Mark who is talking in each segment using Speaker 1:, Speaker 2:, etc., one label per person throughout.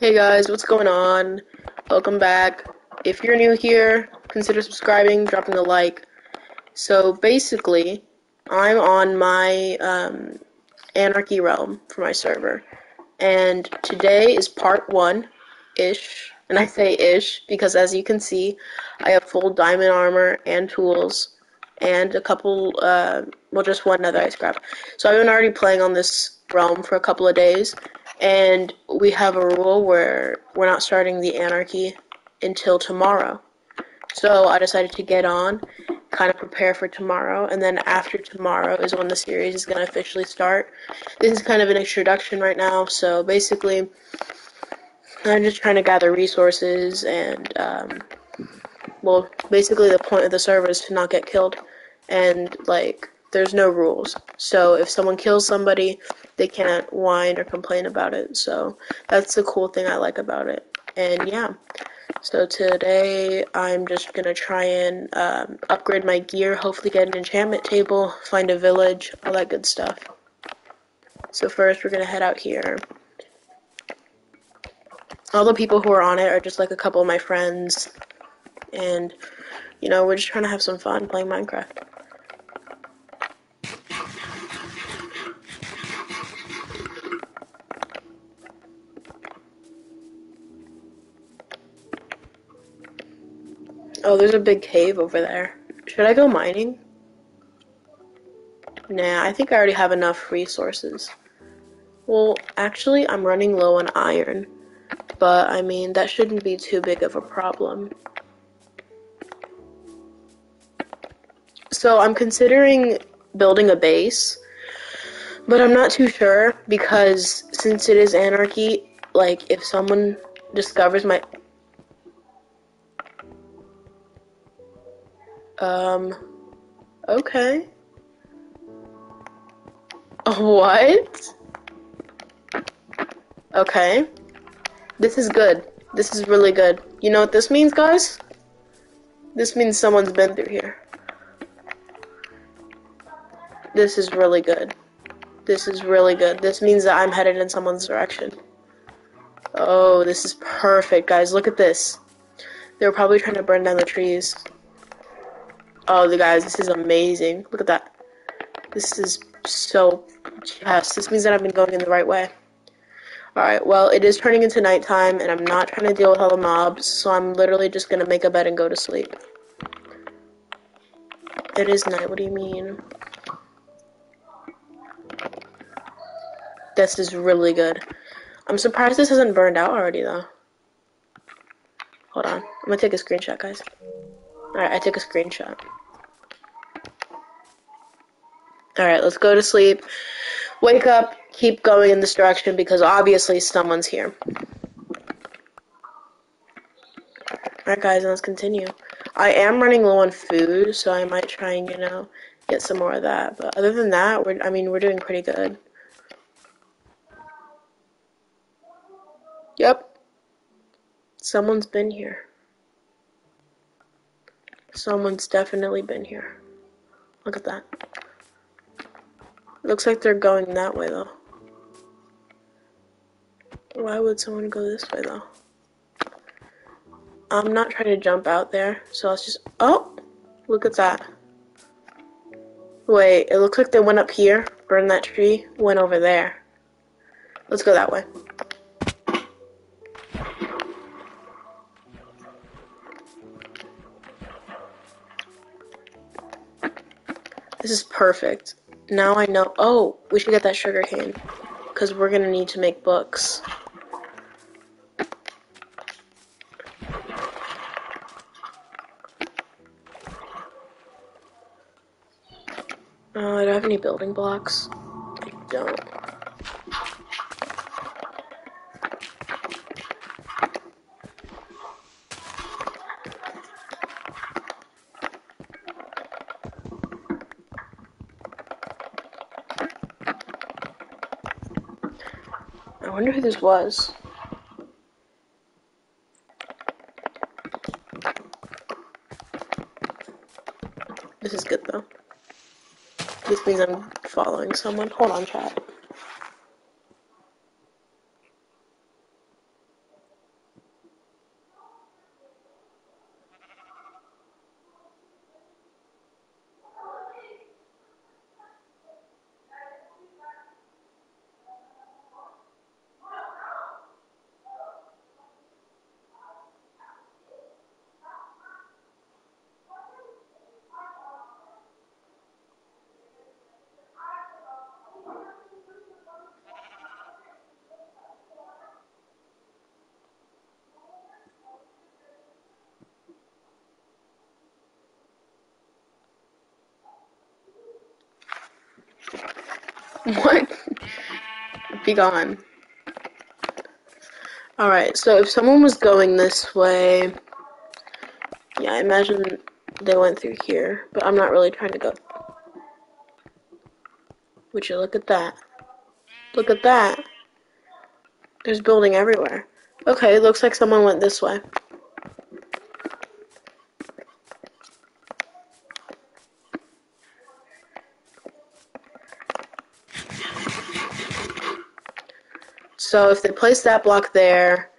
Speaker 1: Hey guys, what's going on? Welcome back. If you're new here, consider subscribing, dropping a like. So basically, I'm on my um, Anarchy realm for my server, and today is part one ish. And I say ish because, as you can see, I have full diamond armor and tools, and a couple, uh, well, just one other ice crab. So I've been already playing on this realm for a couple of days, and we have a rule where we're not starting the anarchy until tomorrow. So I decided to get on, kind of prepare for tomorrow, and then after tomorrow is when the series is going to officially start. This is kind of an introduction right now, so basically, I'm just trying to gather resources and, um, well, basically the point of the server is to not get killed, and like there's no rules. So if someone kills somebody, they can't whine or complain about it. So that's the cool thing I like about it. And yeah. So today I'm just gonna try and um, upgrade my gear, hopefully get an enchantment table, find a village, all that good stuff. So first we're gonna head out here. All the people who are on it are just like a couple of my friends, and you know we're just trying to have some fun playing Minecraft. Oh, there's a big cave over there. Should I go mining? Nah, I think I already have enough resources. Well, actually, I'm running low on iron. But, I mean, that shouldn't be too big of a problem. So, I'm considering building a base. But I'm not too sure because since it is anarchy, like, if someone discovers my Um, okay. What? Okay. This is good. This is really good. You know what this means, guys? This means someone's been through here. This is really good. This is really good. This means that I'm headed in someone's direction. Oh, this is perfect, guys. Look at this. They were probably trying to burn down the trees. Oh, the guys, this is amazing. Look at that. This is so, yes, this means that I've been going in the right way. Alright, well, it is turning into nighttime, and I'm not trying to deal with all the mobs, so I'm literally just gonna make a bed and go to sleep. It is night, what do you mean? This is really good. I'm surprised this hasn't burned out already, though. Hold on. I'm gonna take a screenshot, guys. Alright, I took a screenshot. Alright, let's go to sleep. Wake up, keep going in this direction because obviously someone's here. Alright guys, let's continue. I am running low on food, so I might try and, you know, get some more of that. But other than that, we're I mean we're doing pretty good. Yep. Someone's been here. Someone's definitely been here. Look at that. Looks like they're going that way though. Why would someone go this way though? I'm not trying to jump out there, so let's just. Oh! Look at that. Wait, it looks like they went up here, burned that tree, went over there. Let's go that way. This is perfect. Now I know. Oh, we should get that sugar cane. Because we're going to need to make books. Uh, I don't have any building blocks. I don't. Wonder who this was. This is good though. This means I'm following someone. Hold on, chat. What? Be gone. Alright, so if someone was going this way, yeah, I imagine they went through here, but I'm not really trying to go. Would you look at that? Look at that. There's building everywhere. Okay, looks like someone went this way. So if they place that block there,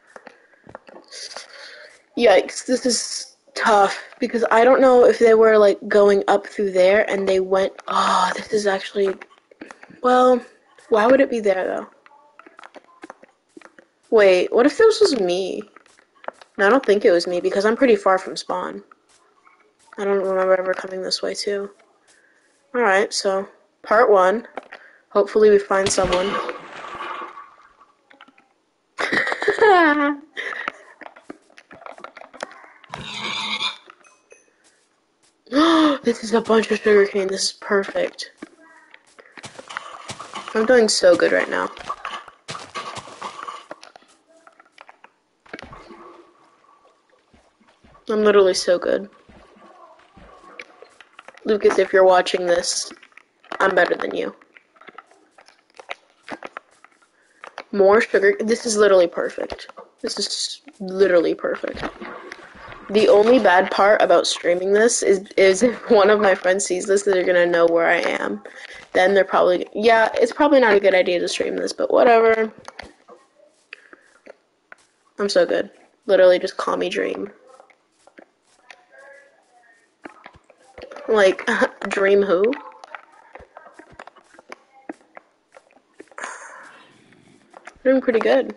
Speaker 1: yikes, this is tough because I don't know if they were like going up through there and they went, oh, this is actually, well, why would it be there though? Wait, what if this was me? No, I don't think it was me because I'm pretty far from spawn. I don't remember ever coming this way too. Alright, so part one. Hopefully we find someone. This is a bunch of sugarcane. This is perfect. I'm doing so good right now. I'm literally so good. Lucas, if you're watching this, I'm better than you. More sugar. This is literally perfect. This is literally perfect. The only bad part about streaming this is is if one of my friends sees this, they're gonna know where I am. Then they're probably yeah, it's probably not a good idea to stream this, but whatever. I'm so good. Literally, just call me Dream. Like, Dream who? Doing pretty good.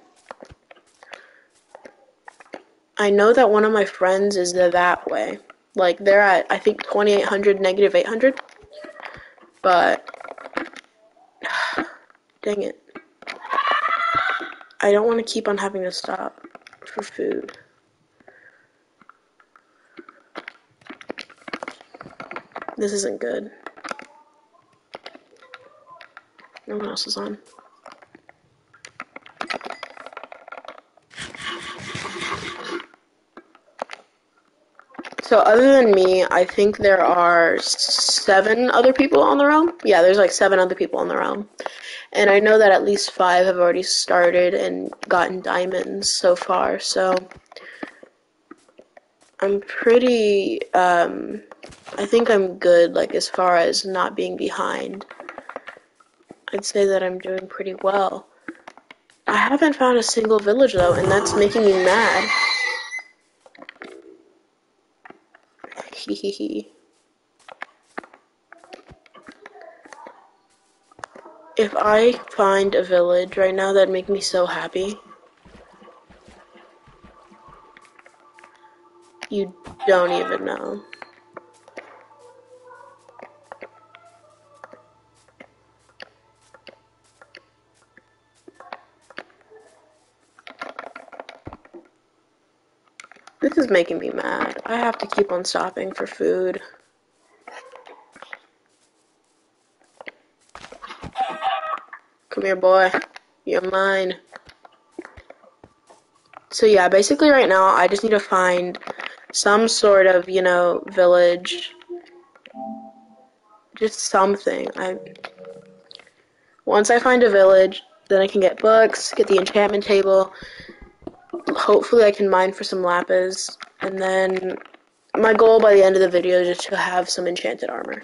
Speaker 1: I know that one of my friends is the that way. Like, they're at, I think, 2800, negative 800. But, dang it. I don't want to keep on having to stop for food. This isn't good. No one else is on. So other than me, I think there are seven other people on the realm. Yeah, there's like seven other people on the realm. And I know that at least five have already started and gotten diamonds so far, so I'm pretty um I think I'm good like as far as not being behind. I'd say that I'm doing pretty well. I haven't found a single village though, and that's making me mad. If I find a village right now, that'd make me so happy. You don't even know. Making me mad. I have to keep on stopping for food. Come here, boy. You're mine. So yeah, basically right now I just need to find some sort of, you know, village. Just something. I once I find a village, then I can get books, get the enchantment table, hopefully I can mine for some lapis, and then my goal by the end of the video is to have some enchanted armor.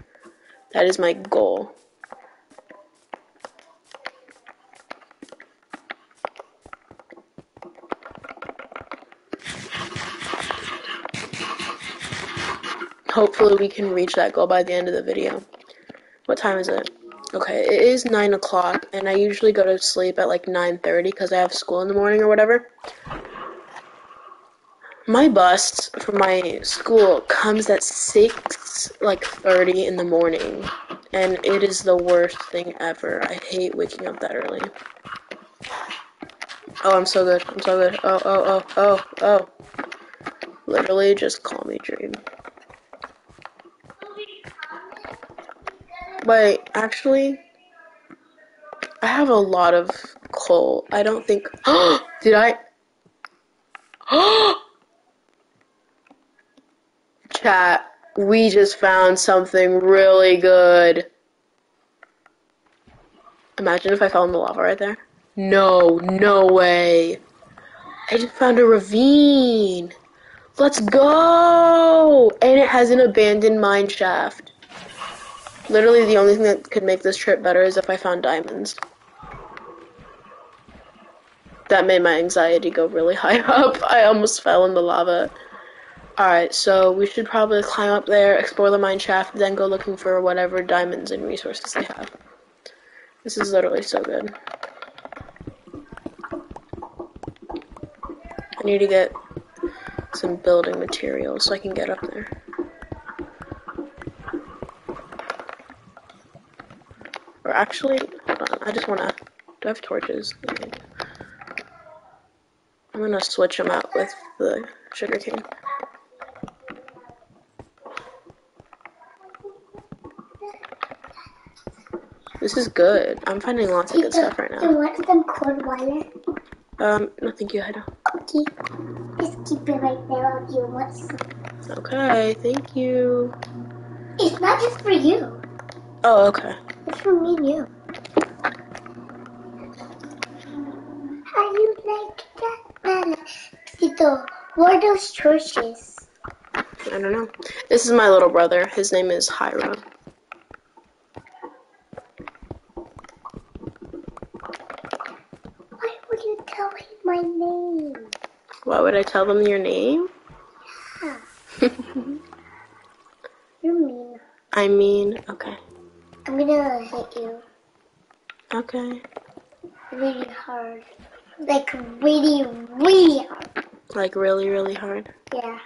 Speaker 1: That is my goal. Hopefully we can reach that goal by the end of the video. What time is it? Okay, it is 9 o'clock, and I usually go to sleep at like 9.30 because I have school in the morning or whatever. My bus for my school comes at 6, like 30 in the morning, and it is the worst thing ever. I hate waking up that early. Oh, I'm so good. I'm so good. Oh, oh, oh, oh, oh. Literally, just call me Dream. Wait, actually, I have a lot of coal. I don't think. Did I? Chat, we just found something really good. Imagine if I fell in the lava right there. No, no way. I just found a ravine. Let's go! And it has an abandoned mine shaft. Literally, the only thing that could make this trip better is if I found diamonds. That made my anxiety go really high up. I almost fell in the lava. Alright, so we should probably climb up there, explore the mine shaft, then go looking for whatever diamonds and resources they have. This is literally so good. I need to get some building materials so I can get up there. Or actually, hold on, I just wanna, do I have torches? I'm gonna switch them out with the sugarcane. This is good. I'm finding lots of good stuff right now.
Speaker 2: Do you want some cold water?
Speaker 1: Um, no, thank you, Haida.
Speaker 2: Okay. Just keep it right there if you want some.
Speaker 1: Okay, thank you.
Speaker 2: It's not just for you.
Speaker 1: Oh, okay.
Speaker 2: It's for me and you. How you like that, Nana? Tito, what are those churches?
Speaker 1: I don't know. This is my little brother. His name is Hyro.
Speaker 2: Why would you tell him my name?
Speaker 1: Why would I tell them your name?
Speaker 2: You're mean.
Speaker 1: I mean, okay.
Speaker 2: I'm gonna hit you
Speaker 1: Okay.
Speaker 2: really hard. Like really, really hard.
Speaker 1: Like really, really hard.
Speaker 2: Yeah.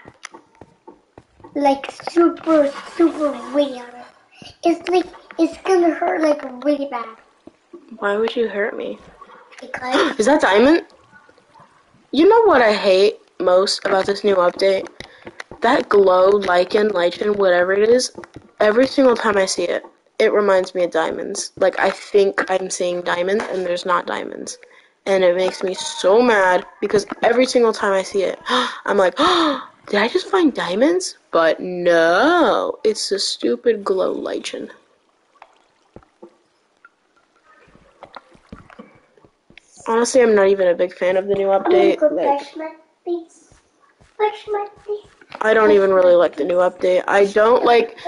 Speaker 2: Like super, super really hard. It's like, it's gonna hurt like really bad.
Speaker 1: Why would you hurt me?
Speaker 2: Because
Speaker 1: Is that diamond? You know what I hate most about this new update? That glow, lichen, lichen, whatever it is, every single time I see it, it reminds me of diamonds. Like, I think I'm seeing diamonds, and there's not diamonds. And it makes me so mad because every single time I see it, I'm like, did I just find diamonds? But no, it's the stupid glow lichen. Honestly, I'm not even a big fan of the new update. Like,
Speaker 2: brush my face. Brush my face.
Speaker 1: I don't even really like the new update. I don't like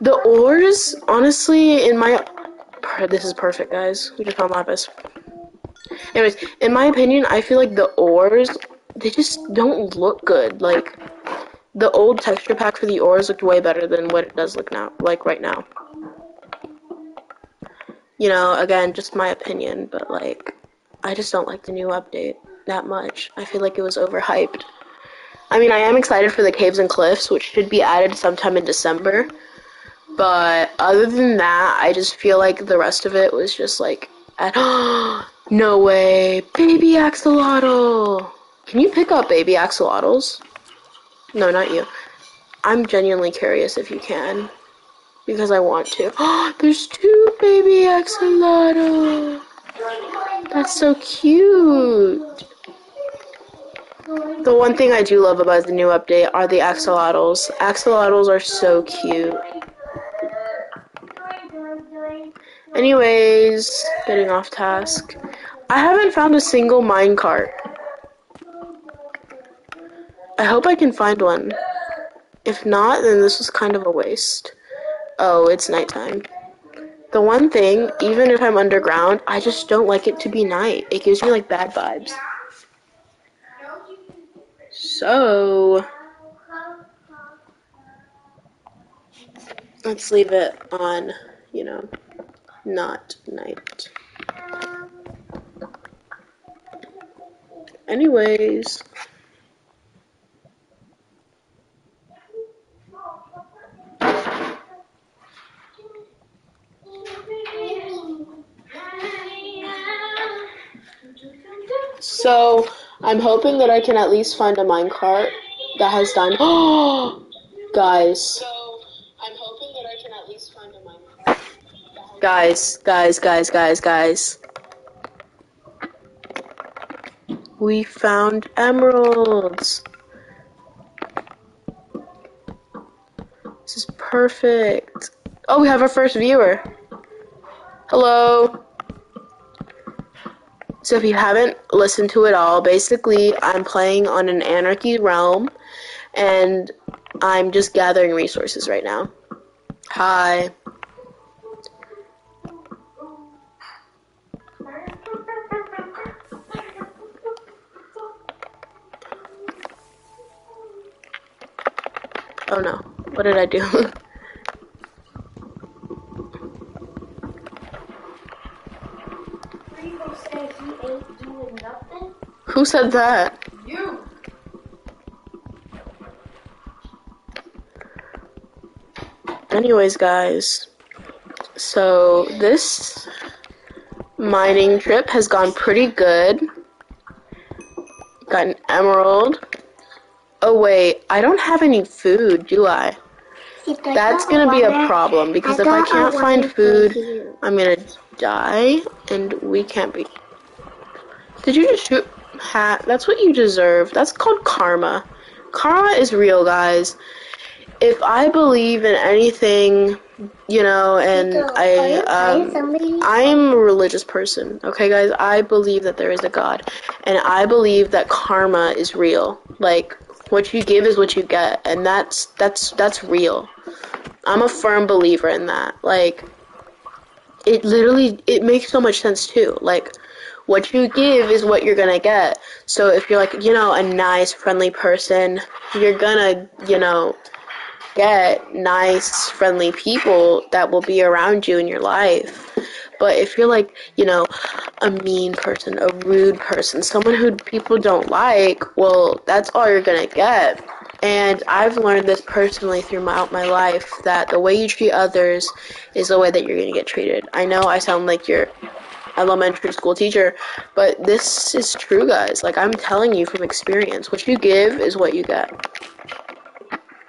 Speaker 1: the ores. Honestly, in my this is perfect, guys. We just found lapis. Anyways, in my opinion, I feel like the ores they just don't look good. Like the old texture pack for the ores looked way better than what it does look now. Like right now. You know, again, just my opinion, but like I just don't like the new update that much. I feel like it was overhyped. I mean, I am excited for the caves and cliffs, which should be added sometime in December. But other than that, I just feel like the rest of it was just like, no way, baby axolotl. Can you pick up baby axolotls? No, not you. I'm genuinely curious if you can, because I want to. Oh, There's two baby axolotl. That's so cute. The one thing I do love about the new update are the axolotls. Axolotls are so cute. Anyways, getting off task. I haven't found a single minecart. I hope I can find one. If not, then this was kind of a waste. Oh, it's nighttime. The one thing, even if I'm underground, I just don't like it to be night. It gives me like bad vibes. So, let's leave it on, you know, not night. Anyways. So, I'm hoping that I can at least find a minecart that has diamond. Oh, guys. So, I'm hoping that I can at least find a minecart. Guys, guys, guys, guys, guys. We found emeralds. This is perfect. Oh, we have our first viewer. Hello. So if you haven't listened to it all, basically I'm playing on an anarchy realm and I'm just gathering resources right now. Hi. Oh no. What did I do?
Speaker 2: People say he ain't doing nothing.
Speaker 1: Who said that?
Speaker 2: You.
Speaker 1: Anyways, guys. So this mining trip has gone pretty good. Got an emerald. Oh wait, I don't have any food, do I? That's gonna be a problem because if I can't find food, I'm gonna die, and we can't be. Did you just shoot hat? That's what you deserve. That's called karma. Karma is real, guys. If I believe in anything, you know, and I um, I'm a religious person. Okay, guys, I believe that there is a God, and I believe that karma is real. Like what you give is what you get, and that's that's that's real. I'm a firm believer in that. Like it literally it makes so much sense too. Like what you give is what you're gonna get. So if you're like, you know, a nice, friendly person, you're gonna, you know, get nice, friendly people that will be around you in your life. But if you're like, you know, a mean person, a rude person, someone who people don't like, well, that's all you're gonna get. And I've learned this personally throughout my life that the way you treat others is the way that you're gonna get treated. I know I sound like your elementary school teacher, but this is true, guys. Like I'm telling you from experience, what you give is what you get.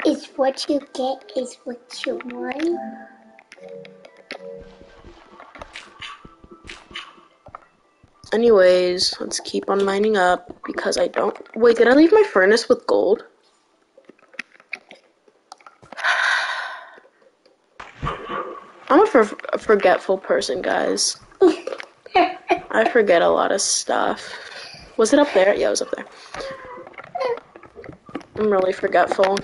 Speaker 2: Is what you get is what you want.
Speaker 1: Anyways, let's keep on mining up because I don't. Wait, did I leave my furnace with gold? I'm a, for- a forgetful person, guys. I forget a lot of stuff. Was it up there? Yeah, it was up there. I'm really forgetful.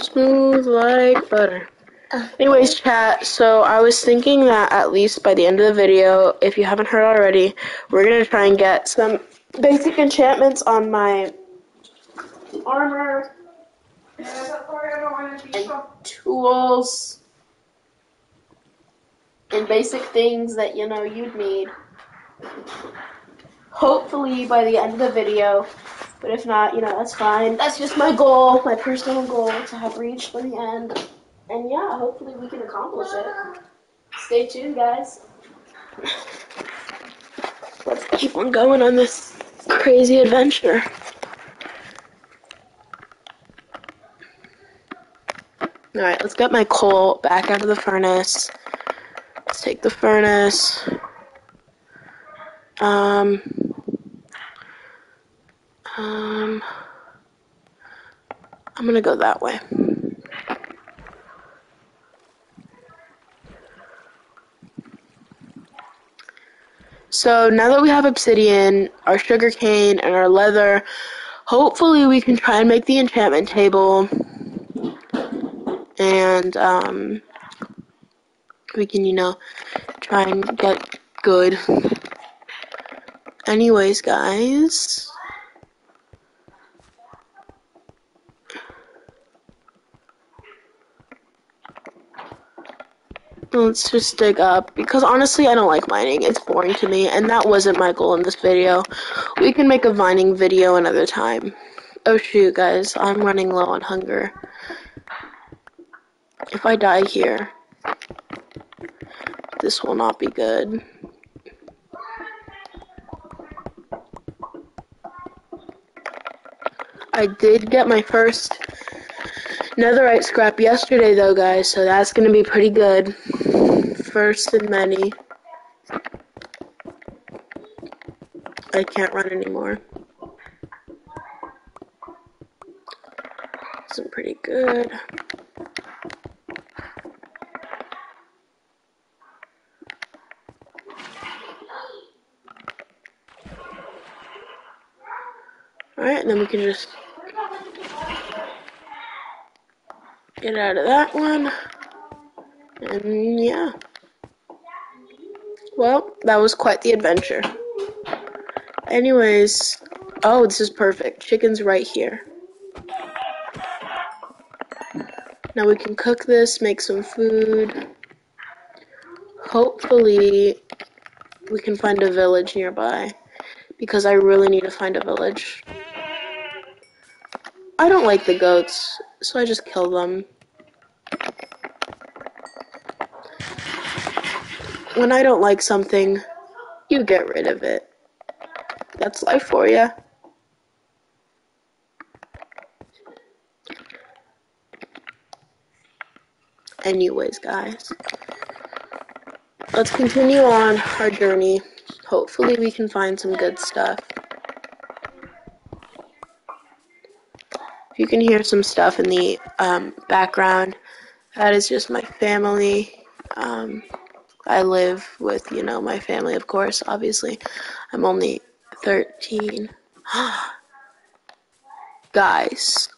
Speaker 1: Smooth like butter. Anyways, chat, so I was thinking that at least by the end of the video, if you haven't heard already, we're gonna try and get some basic enchantments on my armor and tools and basic things that you know you'd need. Hopefully by the end of the video, but if not, you know that's fine. That's just my goal, my personal goal to have reached by the end. And yeah, hopefully we can accomplish it. Stay tuned, guys. Let's keep on going on this crazy adventure. Alright, let's get my coal back out of the furnace. Let's take the furnace. Um. Um. I'm gonna go that way. So now that we have obsidian, our sugarcane, and our leather, hopefully we can try and make the enchantment table. And um, we can, you know, try and get good Anyways, guys. Let's just dig up because honestly I don't like mining. It's boring to me and that wasn't my goal in this video. We can make a mining video another time. Oh shoot guys, I'm running low on hunger. If I die here, this will not be good. I did get my first netherite scrap yesterday though guys, so that's gonna be pretty good. First in many. I can't run anymore. Isn't pretty good. Then we can just get out of that one. And yeah. Well, that was quite the adventure. Anyways, oh, this is perfect. Chicken's right here. Now we can cook this, make some food. Hopefully, we can find a village nearby because I really need to find a village. I don't like the goats, so I just kill them. When I don't like something, you get rid of it. That's life for you. Anyways, guys, let's continue on our journey. Hopefully, we can find some good stuff. If you can hear some stuff in the um, background, that is just my family. Um, I live with, you know, my family, of course, obviously. I'm only 13. Guys,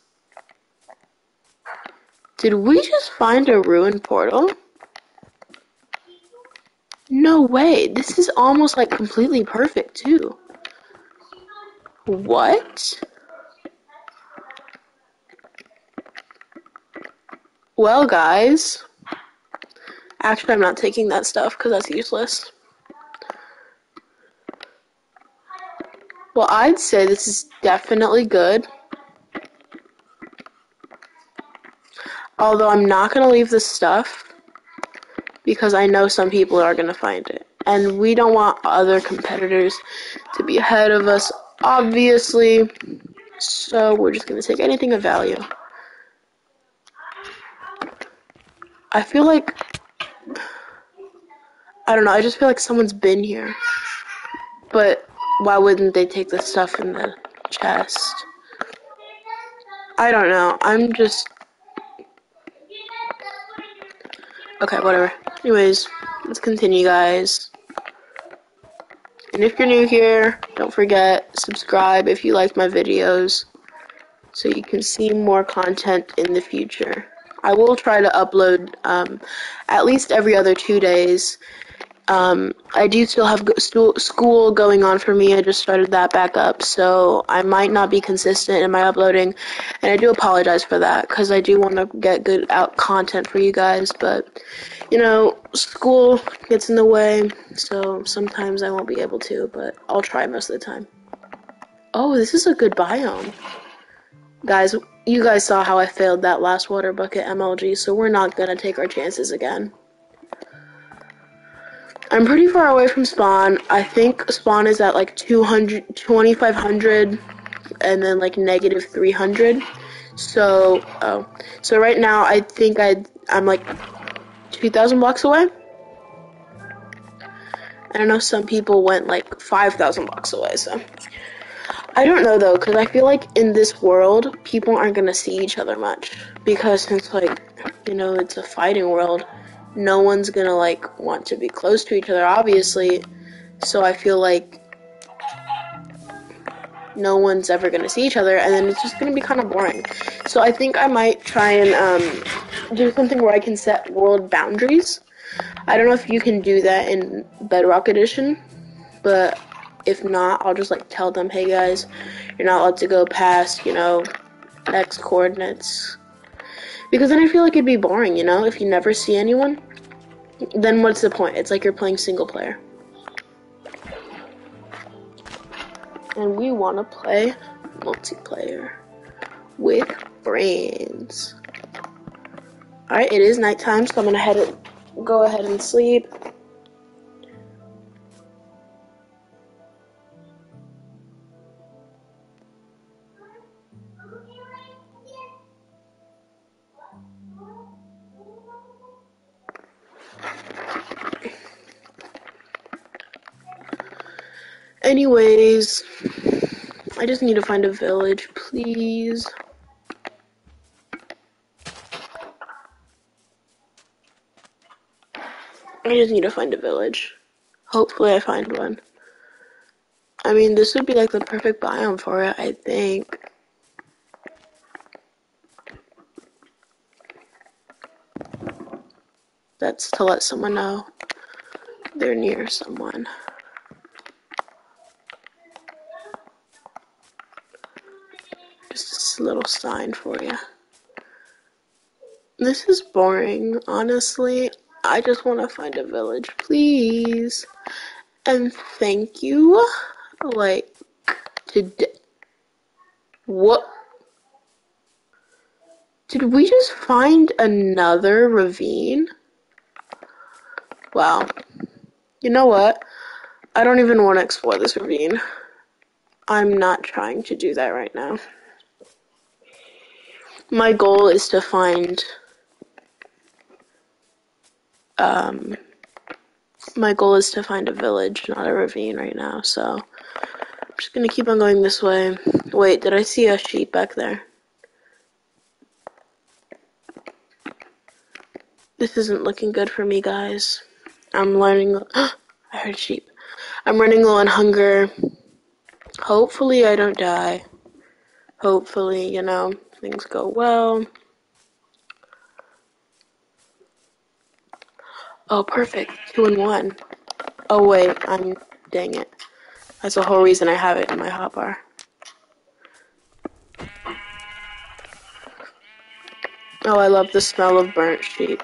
Speaker 1: did we just find a ruined portal? No way. This is almost like completely perfect, too. What? Well, guys. Actually, I'm not taking that stuff because that's useless. Well, I'd say this is definitely good. Although I'm not going to leave this stuff because I know some people are going to find it. And we don't want other competitors to be ahead of us, obviously. So we're just going to take anything of value. I feel like I don't know, I just feel like someone's been here. But why wouldn't they take the stuff in the chest? I don't know. I'm just Okay, whatever. Anyways, let's continue guys. And if you're new here, don't forget subscribe if you like my videos so you can see more content in the future. I will try to upload um, at least every other two days. Um, I do still have school going on for me. I just started that back up, so I might not be consistent in my uploading, and I do apologize for that because I do want to get good out content for you guys. But you know, school gets in the way, so sometimes I won't be able to. But I'll try most of the time. Oh, this is a good biome, guys you guys saw how I failed that last water bucket MLG, so we're not gonna take our chances again. I'm pretty far away from spawn. I think spawn is at like 200, 2500 and then like negative 300. So, oh, so right now I think I I'm like 2,000 blocks away. I don't know. Some people went like 5,000 blocks away, so I don't know though, because I feel like in this world, people aren't gonna see each other much because since like you know it's a fighting world, no one's gonna like want to be close to each other, obviously. So I feel like no one's ever gonna see each other, and then it's just gonna be kind of boring. So I think I might try and um, do something where I can set world boundaries. I don't know if you can do that in Bedrock Edition, but If not, I'll just like tell them, hey guys, you're not allowed to go past, you know, X coordinates. Because then I feel like it'd be boring, you know, if you never see anyone. Then what's the point? It's like you're playing single player. And we want to play multiplayer with friends. Alright, it is nighttime, so I'm gonna head go ahead and sleep. Anyways, I just need to find a village, please. I just need to find a village. Hopefully, I find one. I mean, this would be like the perfect biome for it, I think. That's to let someone know they're near someone. Little sign for you. This is boring, honestly. I just want to find a village, please. And thank you. Like, today. What? Did we just find another ravine? Wow. You know what? I don't even want to explore this ravine. I'm not trying to do that right now. My goal is to find um, my goal is to find a village, not a ravine right now, so I'm just gonna keep on going this way. Wait, did I see a sheep back there? This isn't looking good for me, guys. I'm learning. I heard sheep. I'm running low on hunger. Hopefully, I don't die. Hopefully, you know, things go well. Oh, perfect. Two and one. Oh, wait. I'm. Dang it. That's the whole reason I have it in my hotbar. Oh, I love the smell of burnt sheep.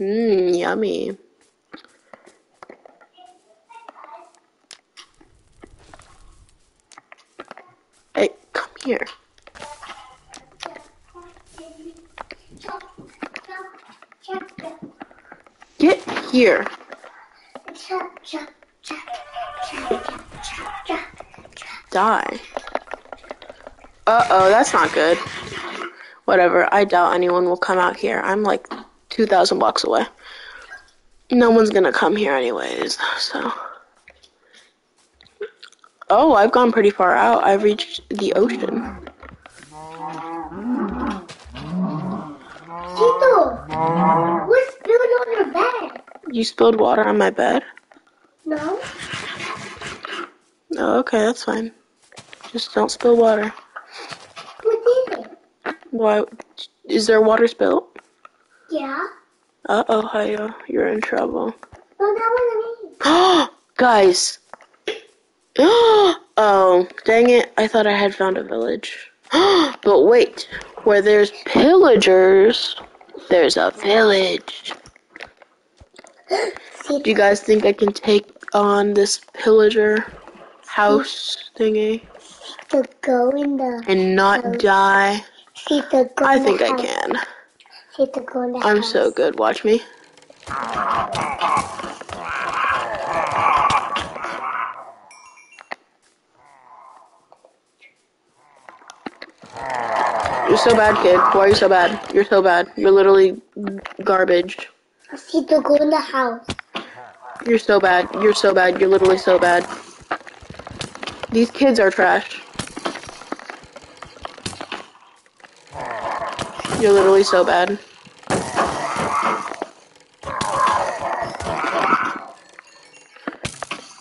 Speaker 1: Mmm, yummy. Hey, come here. Get here. Die. Uh oh, that's not good. Whatever, I doubt anyone will come out here. I'm like 2,000 blocks away. No one's gonna come here anyways, so. Oh, I've gone pretty far out. I've reached the ocean.
Speaker 2: Tito, what's spilling on your bed?
Speaker 1: You spilled water on my bed?
Speaker 2: No?
Speaker 1: Oh, okay, that's fine. Just don't spill water.
Speaker 2: What is it?
Speaker 1: Why? Is there water spilled?
Speaker 2: Yeah?
Speaker 1: Uh oh, Hayo, you're in trouble.
Speaker 2: No, that wasn't me.
Speaker 1: Guys. oh, dang it. I thought I had found a village. but wait, where there's pillagers, there's a village. Do you guys think I can take on this pillager house thingy
Speaker 2: to go in the.
Speaker 1: and not die?
Speaker 2: See go
Speaker 1: I think I
Speaker 2: house.
Speaker 1: can.
Speaker 2: See go in the
Speaker 1: I'm
Speaker 2: house.
Speaker 1: so good. Watch me. You're so bad, kid. Why are you so bad? You're so bad. You're literally garbage.
Speaker 2: I See to go in the house.
Speaker 1: You're so bad. You're so bad. You're literally so bad. These kids are trash. You're literally so bad.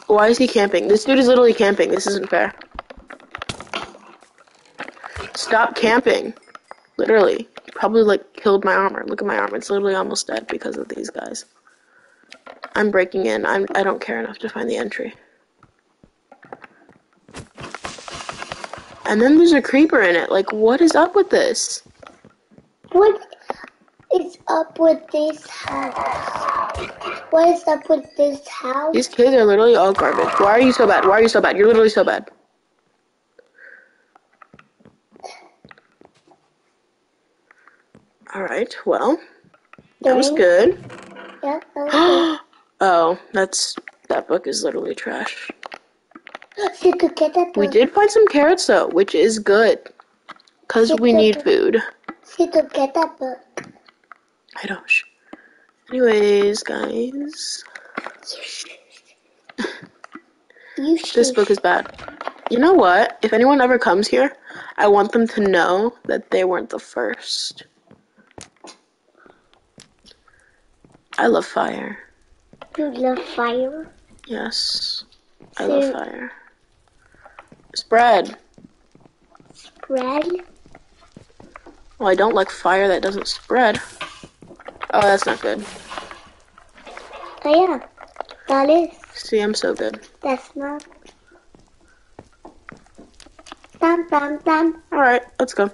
Speaker 1: Why is he camping? This dude is literally camping. This isn't fair. Stop camping. Literally. probably like killed my armor. Look at my armor; it's literally almost dead because of these guys. I'm breaking in. I'm. I don't care enough to find the entry. And then there's a creeper in it. Like, what is up with this?
Speaker 2: What is up with this house? What is up with this house?
Speaker 1: These kids are literally all garbage. Why are you so bad? Why are you so bad? You're literally so bad. Alright, well, that was good.
Speaker 2: Yeah,
Speaker 1: oh, that's that book is literally trash.
Speaker 2: So to get that
Speaker 1: We did find some carrots though, which is good. Cause we need food.
Speaker 2: so to get that book.
Speaker 1: I don't. sh- Anyways, guys, this book is bad. You know what? If anyone ever comes here, I want them to know that they weren't the first. I love fire.
Speaker 2: You love fire.
Speaker 1: Yes, I love fire. Spread.
Speaker 2: Spread.
Speaker 1: Well, I don't like fire that doesn't spread. Oh, that's not good.
Speaker 2: Oh yeah, that is.
Speaker 1: See, I'm so good.
Speaker 2: That's not. Dum dum dum.
Speaker 1: All right, let's go.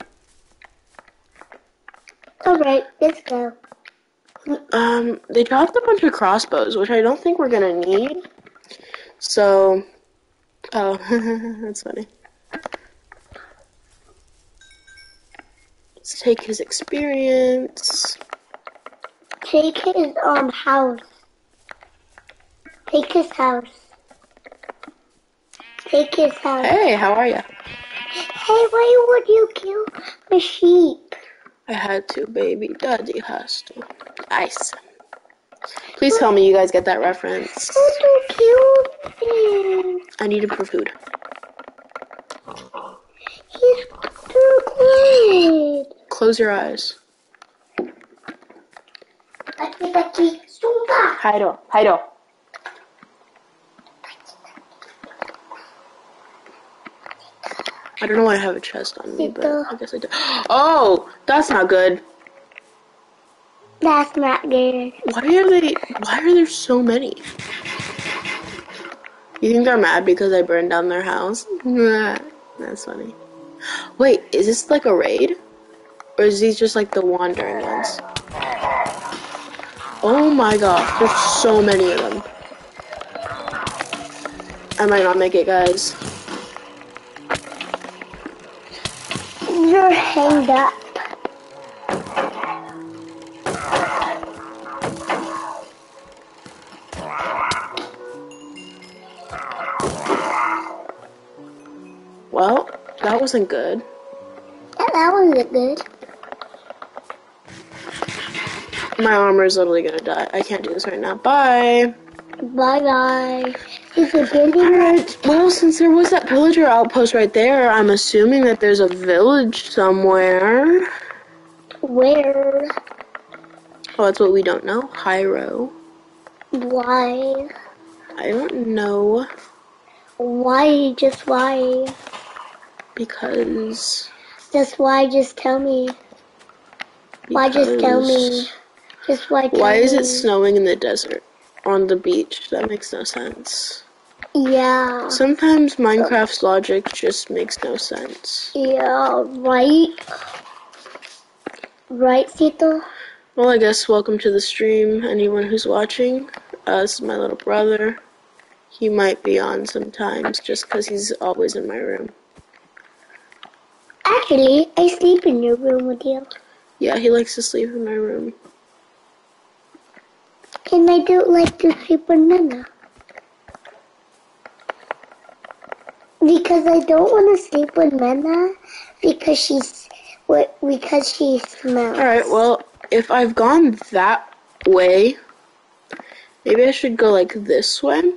Speaker 2: All right, let's go.
Speaker 1: Um, they dropped a bunch of crossbows, which I don't think we're gonna need. So, oh, that's funny. Let's take his experience.
Speaker 2: Take his um house. Take his house. Take his house.
Speaker 1: Hey, how are you?
Speaker 2: Hey, why would you kill the sheep?
Speaker 1: I had to, baby. Daddy has to. Nice. Please tell me you guys get that reference.
Speaker 2: To kill?
Speaker 1: I need it for food.
Speaker 2: He's too good.
Speaker 1: Close your eyes.
Speaker 2: Becky, Becky,
Speaker 1: I don't know why I have a chest on me, but I guess I do. Oh, that's not good.
Speaker 2: That's not good.
Speaker 1: Why are they? Why are there so many? You think they're mad because I burned down their house? That's funny. Wait, is this like a raid, or is these just like the wandering ones? Oh my gosh, there's so many of them. I might not make it, guys.
Speaker 2: You're hanged up.
Speaker 1: Well, that wasn't good.
Speaker 2: Yeah, that wasn't good.
Speaker 1: My armor is literally gonna die. I can't do this right now. Bye.
Speaker 2: Bye bye. Is it building?
Speaker 1: Well, since there was that pillager outpost right there, I'm assuming that there's a village somewhere.
Speaker 2: Where?
Speaker 1: Oh, that's what we don't know. Hyro.
Speaker 2: Why?
Speaker 1: I don't know
Speaker 2: Why? Just why?
Speaker 1: because.
Speaker 2: Just why? Just tell me. Why? Just tell me. Just why?
Speaker 1: Why is
Speaker 2: me.
Speaker 1: it snowing in the desert? On the beach? That makes no sense.
Speaker 2: Yeah.
Speaker 1: Sometimes Minecraft's logic just makes no sense.
Speaker 2: Yeah. Right. Right, Sito.
Speaker 1: Well, I guess welcome to the stream, anyone who's watching. Uh, this is my little brother. He might be on sometimes just because he's always in my room.
Speaker 2: Actually, I sleep in your room with you,
Speaker 1: Yeah, he likes to sleep in my room.
Speaker 2: And I don't like to sleep with Nana. Because I don't want to sleep with Nana because she's because she smells.
Speaker 1: Alright, well, if I've gone that way, maybe I should go like this way.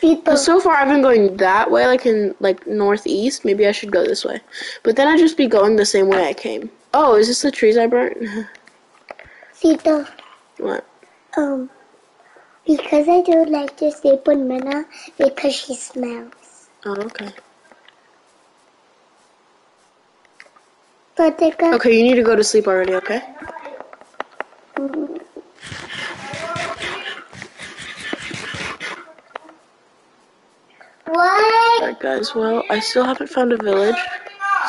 Speaker 1: Because so far I've been going that way, like in like northeast. Maybe I should go this way. But then I'd just be going the same way I came. Oh, is this the trees I burnt?
Speaker 2: Sito,
Speaker 1: what?
Speaker 2: Um, because I don't like to sleep with Nana because she smells.
Speaker 1: Oh, okay.
Speaker 2: But got
Speaker 1: Okay, you need to go to sleep already, okay?
Speaker 2: what?
Speaker 1: Alright, guys, well, I still haven't found a village,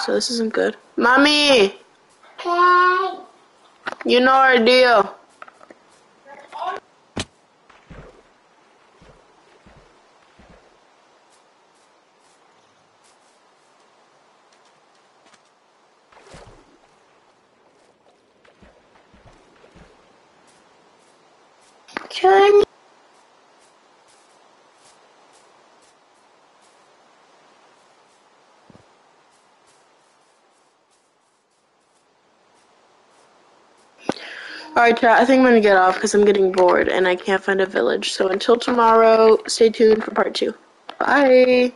Speaker 1: so this isn't good. Mommy!
Speaker 2: Okay.
Speaker 1: You know our deal. Alright, chat, I think I'm gonna get off because I'm getting bored and I can't find a village. So until tomorrow, stay tuned for part two. Bye!